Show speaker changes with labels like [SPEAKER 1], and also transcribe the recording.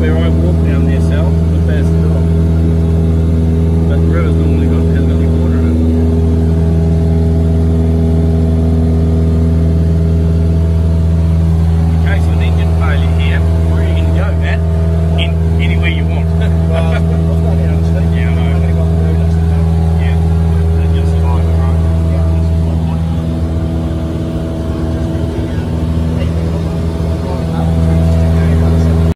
[SPEAKER 1] where I walk